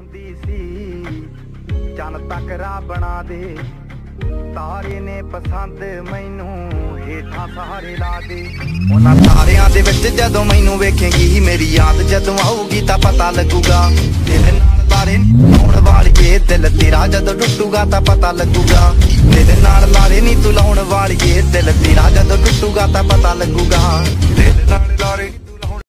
ਹੁੰਦੀ ਸੀ। ਚੰਨ ਤੱਕ ਰਾ ਬਣਾ ਦੇ। ਤਾਰੇ ਨੇ ਪਸੰਦ ਮੈਨੂੰ ਹੇਠਾਂ ਸਹਾਰੇ ਲਾ ਦੇ। ਉਹਨਾਂ ਤਾਰਿਆਂ ਦੇ ਵਿੱਚ ਜਦੋਂ ਮੈਨੂੰ ਵੇਖੇਂਗੀ ਮੇਰੀ ਯਾਦ ਜਦੋਂ ਆਊਗੀ ਤਾਂ ਪਤਾ ਲੱਗੂਗਾ। ਤੇਰੇ ਨਾਲ ਲਾਰੇ ਲਾਉਣ ਵਾਲੀਏ, ਦਿਲ ਤੇਰਾ ਜਦੋਂ ਟੁੱਟੂਗਾ ਤਾਂ ਪਤਾ ਲੱਗੂਗਾ। ਤੇਰੇ ਨਾਲ ਲਾਰੇ ਨਹੀਂ ਤੂੰ ਲਾਉਣ ਵਾਲੀਏ, ਦਿਲ ਤੇਰਾ ਜਦੋਂ ਟੁੱਟੂਗਾ ਤਾਂ ਪਤਾ ਲੱਗੂਗਾ।